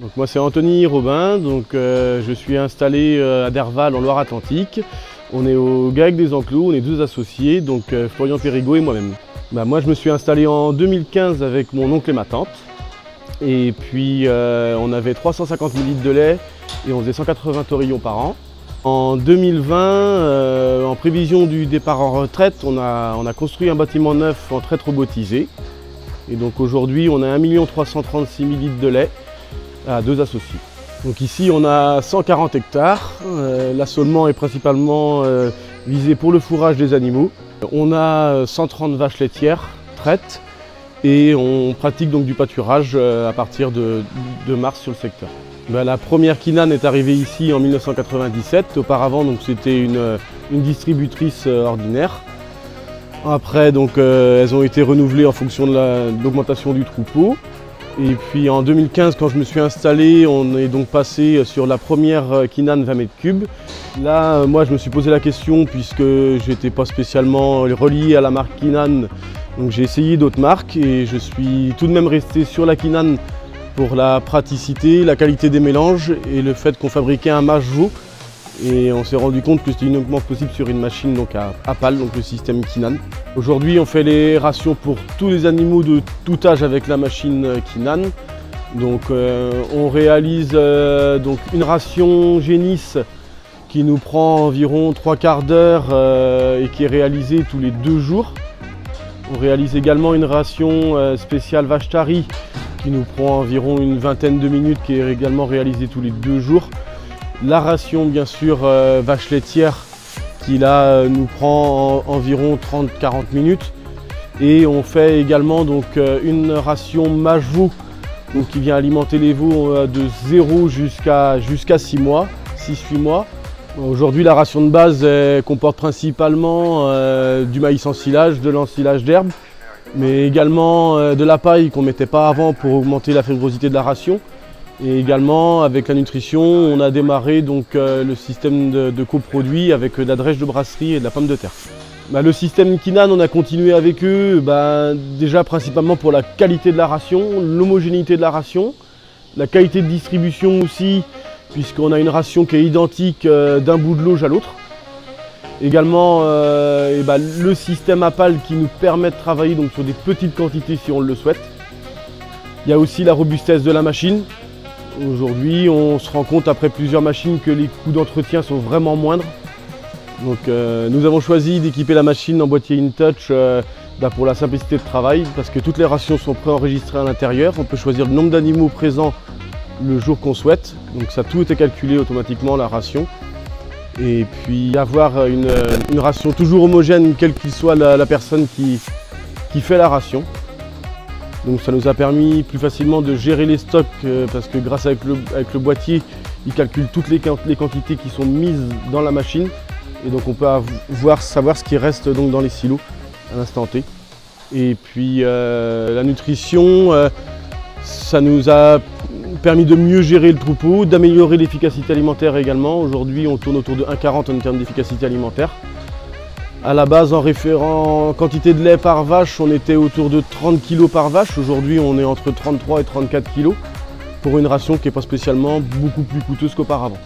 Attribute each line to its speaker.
Speaker 1: Donc moi c'est Anthony Robin, donc euh, je suis installé euh, à Derval en Loire-Atlantique. On est au GAG des Enclos, on est deux associés, donc euh, Florian Périgot et moi-même. Bah, moi je me suis installé en 2015 avec mon oncle et ma tante. Et puis on avait 350 000 litres de lait et on faisait 180 taurillons par an. En 2020, en prévision du départ en retraite, on a, on a construit un bâtiment neuf en traite robotisé. Et donc aujourd'hui on a 1 336 000 litres de lait à deux associés. Donc ici on a 140 hectares, euh, l'assolement est principalement euh, visé pour le fourrage des animaux. On a 130 vaches laitières traites et on pratique donc du pâturage euh, à partir de, mars sur le secteur. Ben, la première Kinan est arrivée ici en 1997, auparavant c'était une, une, distributrice ordinaire. Après donc elles ont été renouvelées en fonction de l'augmentation du troupeau. Et puis en 2015, quand je me suis installé, on est donc passé sur la première euh, Kinan 20 mètres cubes. Là, euh, moi, je me suis posé la question puisque je n'étais pas spécialement relié à la marque Kinan. Donc j'ai essayé d'autres marques et je suis tout de même resté sur la Kinan pour la praticité, la qualité des mélanges et le fait qu'on fabriquait un veau et on s'est rendu compte que c'était uniquement possible sur une machine donc à, à donc le système Kinan. Aujourd'hui on fait les rations pour tous les animaux de tout âge avec la machine Kinan. Donc euh, on réalise euh, donc une ration génisse qui nous prend environ trois quarts d'heure euh, et qui est réalisée tous les deux jours. On réalise également une ration spéciale vache tari qui nous prend environ une vingtaine de minutes qui est également réalisée tous les deux jours. La ration, bien sûr, euh, vache laitière, qui là euh, nous prend environ 30-40 minutes. Et on fait également donc, euh, une ration mâche qui vient alimenter les veaux de 0 jusqu'à 6 mois, 6-8 mois. Aujourd'hui, la ration de base comporte principalement du maïs en silage, de l'ensilage d'herbe, mais également de la paille qu'on ne mettait pas avant pour augmenter la fibrosité de la ration. Et également, avec la nutrition, on a démarré donc, euh, le système de, coproduits avec de la drèche de brasserie et de la pomme de terre. Bah, le système Kinan, on a continué avec eux bah, déjà principalement pour la qualité de la ration, l'homogénéité de la ration, la qualité de distribution aussi, puisqu'on a une ration qui est identique euh, d'un bout de l'auge à l'autre. Également euh, bah, le système APAL qui nous permet de travailler donc, sur des petites quantités si on le souhaite. Il y a aussi la robustesse de la machine, Aujourd'hui, on se rend compte après plusieurs machines que les coûts d'entretien sont vraiment moindres. Donc euh, nous avons choisi d'équiper la machine en boîtier InTouch euh, bah, pour la simplicité de travail parce que toutes les rations sont préenregistrées à l'intérieur. On peut choisir le nombre d'animaux présents le jour qu'on souhaite. Donc ça tout est calculé automatiquement la ration. Et puis avoir une, ration toujours homogène quelle qu'il soit la, personne qui fait la ration. Donc ça nous a permis plus facilement de gérer les stocks euh, parce que grâce avec le, boîtier, il calcule toutes les, quantités qui sont mises dans la machine. Et donc on peut avoir, savoir ce qui reste donc dans les silos à l'instant T. Et puis euh, la nutrition, euh, ça nous a permis de mieux gérer le troupeau, d'améliorer l'efficacité alimentaire également. Aujourd'hui on tourne autour de 1,40 en termes d'efficacité alimentaire. À la base, en référant quantité de lait par vache, on était autour de 30 kg par vache. Aujourd'hui, on est entre 33 et 34 kg pour une ration qui n'est pas spécialement beaucoup plus coûteuse qu'auparavant.